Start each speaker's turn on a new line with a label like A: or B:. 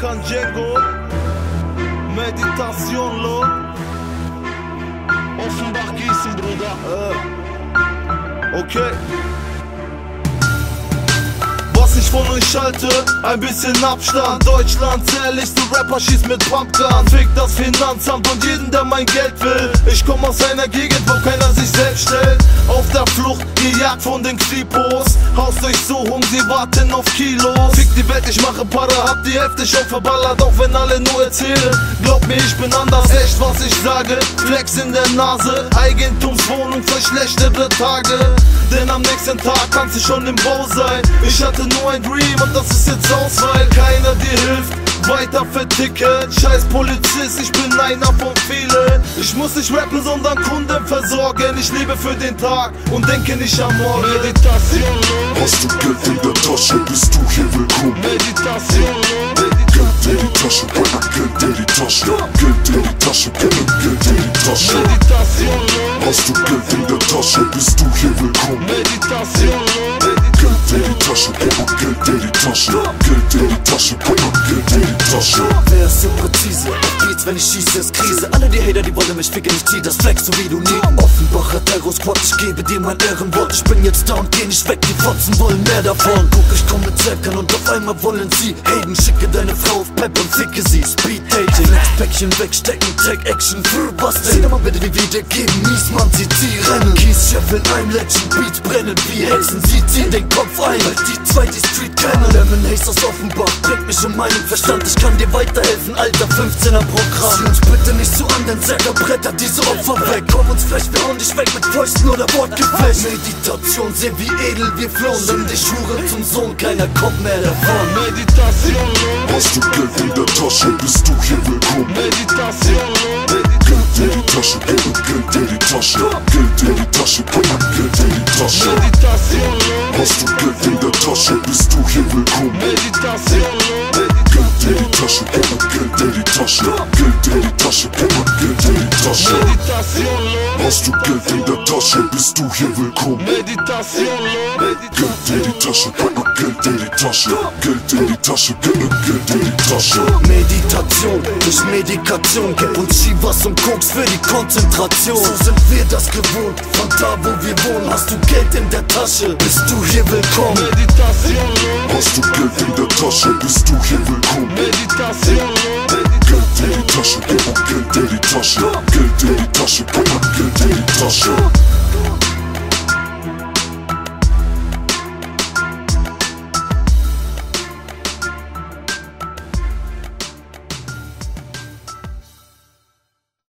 A: San Django. Meditation, lo. Offenbach Gießen, Bruder. Äh. Okay. Was ich von euch halte, ein bisschen Abstand Deutschlands ehrlichste Rapper schießt mit Pumpgun Fick das Finanzamt und jeden, der mein Geld will Ich komm aus einer Gegend, wo keiner sich selbst stellt Gejagt von den Kripos Haust euch so um, sie warten auf Kilos. Fick die Welt, ich mache Para, hab die Hälfte schon verballert Auch wenn alle nur erzählen. Glaub mir, ich bin anders, echt was ich sage. Flex in der Nase, Eigentumswohnung für schlechtere Tage. Denn am nächsten Tag kannst du schon im Bau sein. Ich hatte nur ein Dream und das ist jetzt aus, weil keiner dir hilft weiter verticken. Scheiß Polizist, ich bin einer von vielen. Ich muss nicht rappen, sondern Versorgen. Ich lebe für den Tag und denke nicht am Morgen. Meditation,
B: Hast du Geld in der Tasche, bist du hier willkommen.
A: Meditation,
B: Geld in die Tasche, Geld, Geld in die Tasche. Geld in die Tasche, Geld, Geld in die Tasche.
A: Meditation,
B: Hast du Geld in der Tasche, bist du hier willkommen.
A: Meditation,
B: Tasche, Geld, in die Tasche. Geld in die Tasche, Geld, in die Tasche.
C: Wer ist so präzise? Beats, wenn ich schieße, ist Krise. Alle die Hater, die wollen mich ficken, ich zieh das Flex so wie du nie. Offenbacher Terror Squad, ich gebe dir mein Ehrenwort. Ich bin jetzt da und geh nicht weg, die Fotzen wollen mehr davon. Guck, ich komm mit Zerkern und auf einmal wollen sie Hayden. Schicke deine Frau auf Pep und ficke sie. Speed Dating, Päckchen wegstecken, Tag Action, für was denn? Sieh doch mal bitte, wie wir geben, mies, man, sie zieh rennen. Kies, scheffeln, einletschen, Beats brennen wie Hexen, sie ziehen den Kopf ein, weil die zwei die Street kennen. Lemon Haze aus Offenbach bringt mich um meinen Verstand, ich kann dir weiterhelfen, alter 15er Programm. Zieh uns bitte nicht zu an, denn Säcker brettert diese Opfer weg. Komm uns vielleicht, wir hauen dich weg mit Fäusten oder Wortgefecht. Meditation, sehen wie edel wir flohen, nimm dich Hure zum Sohn, keiner kommt mehr davon.
A: Meditation,
B: Hast du Geld in der Tasche, bist du hier willkommen.
A: Meditation,
B: Geld in die Tasche, Geld, Geld in die Tasche. Geld in die Tasche, Geld, Geld in die Tasche.
A: Meditation,
B: Hast du Geld in der Tasche, bist du hier willkommen.
A: Meditation,
B: Geld in die Tasche, Geld, Geld in die Tasche. Geld in die Tasche, Geld, Geld in die Tasche.
A: Meditation,
B: Hast du Geld in der Tasche, bist du hier willkommen.
A: Meditation,
B: Geld in die Tasche, Geld, Geld in die Tasche. Geld in die Tasche, Geld, Geld in die Tasche.
C: Meditation durch Medikation. Gib uns Chivas und Koks für die Konzentration. So sind wir das gewohnt, von da wo wir wohnen Hast du Geld in der Tasche, bist du hier willkommen?
A: Meditation,
B: Hast du Geld in der Tasche, bist du hier willkommen. taşı Gel deli taşı Gel deli taşı Gel deli